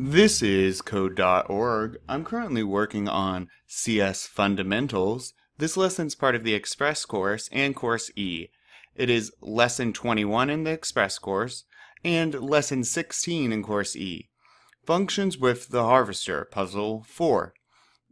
This is Code.org. I'm currently working on CS Fundamentals. This lesson's part of the Express course and Course E. It is Lesson 21 in the Express course and Lesson 16 in Course E. Functions with the Harvester, Puzzle 4.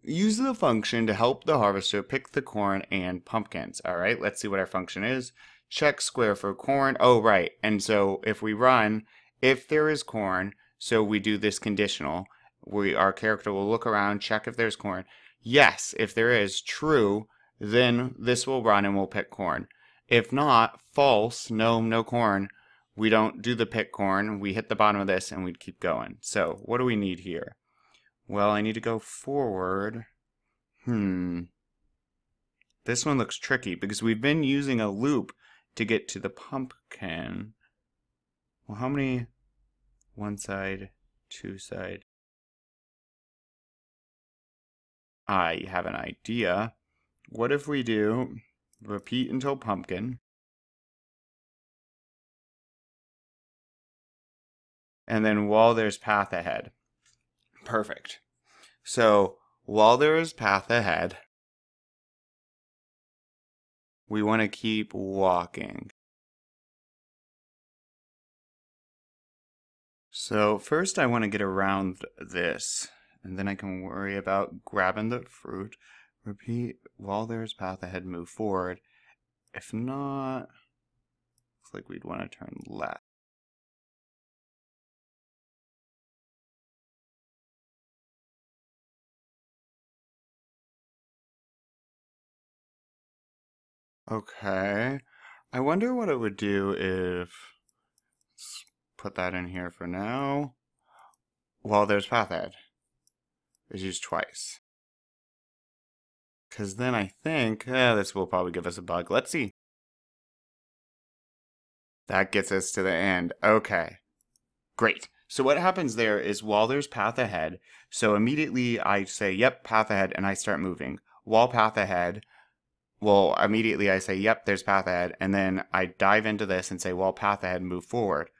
Use the function to help the harvester pick the corn and pumpkins. All right, let's see what our function is. Check square for corn. Oh, right. And so if we run, if there is corn, so we do this conditional. We Our character will look around, check if there's corn. Yes, if there is, true, then this will run and we'll pick corn. If not, false, no, no corn, we don't do the pick corn. We hit the bottom of this and we keep going. So what do we need here? Well, I need to go forward. Hmm. This one looks tricky because we've been using a loop to get to the pumpkin. Well, how many? One side, two side. I have an idea. What if we do repeat until pumpkin? And then while there's path ahead. Perfect. So while there is path ahead, we want to keep walking. So first I want to get around this, and then I can worry about grabbing the fruit. Repeat, while there's path ahead, move forward. If not, looks like we'd want to turn left. Okay. I wonder what it would do if put that in here for now. While there's path ahead is used twice. Because then I think, eh, this will probably give us a bug. Let's see. That gets us to the end. Okay. Great. So what happens there is while there's path ahead, so immediately I say, yep, path ahead, and I start moving. While path ahead, well, immediately I say, yep, there's path ahead, and then I dive into this and say, well, path ahead, move forward.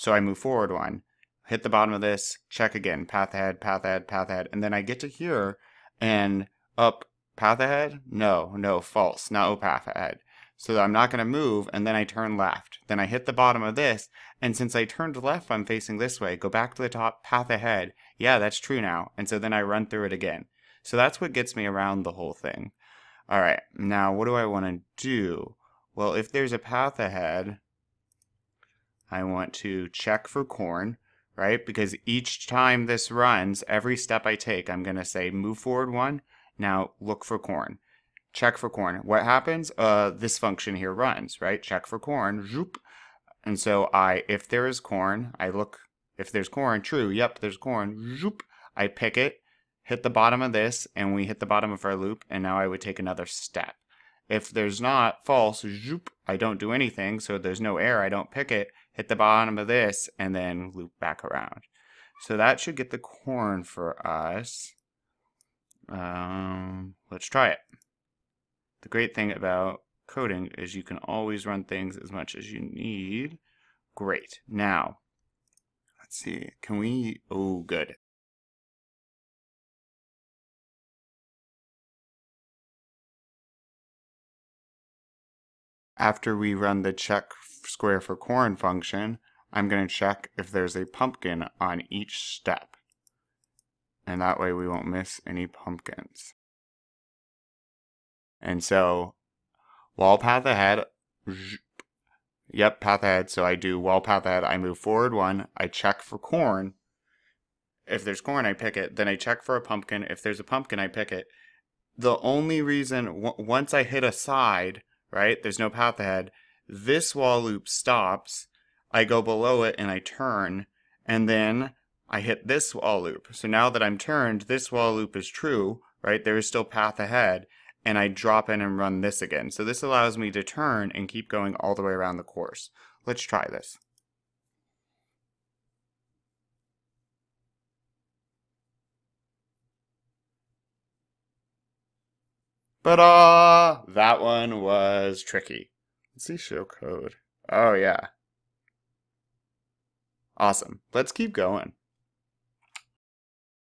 So I move forward one, hit the bottom of this, check again, path ahead, path ahead, path ahead, and then I get to here and up path ahead? No, no, false, no path ahead. So I'm not going to move, and then I turn left. Then I hit the bottom of this, and since I turned left, I'm facing this way. Go back to the top, path ahead. Yeah, that's true now. And so then I run through it again. So that's what gets me around the whole thing. All right, now what do I want to do? Well, if there's a path ahead, I want to check for corn, right? Because each time this runs, every step I take, I'm going to say move forward one. Now look for corn. Check for corn. What happens? Uh, this function here runs, right? Check for corn. Zoop. And so I, if there is corn, I look, if there's corn, true, yep, there's corn. Zoop. I pick it, hit the bottom of this, and we hit the bottom of our loop, and now I would take another step. If there's not, false, zoop, I don't do anything, so there's no error, I don't pick it, hit the bottom of this, and then loop back around. So that should get the corn for us. Um, let's try it. The great thing about coding is you can always run things as much as you need. Great. Now, let's see. Can we? Oh, good. After we run the check square for corn function, I'm going to check if there's a pumpkin on each step. And that way we won't miss any pumpkins. And so, while path ahead, yep, path ahead. So I do while path ahead, I move forward one, I check for corn. If there's corn, I pick it. Then I check for a pumpkin. If there's a pumpkin, I pick it. The only reason, once I hit a side, right, there's no path ahead, this while loop stops, I go below it and I turn, and then I hit this while loop. So now that I'm turned, this while loop is true, right? There is still path ahead, and I drop in and run this again. So this allows me to turn and keep going all the way around the course. Let's try this. But ah, that one was tricky. Let's see show code. Oh, yeah. Awesome. Let's keep going.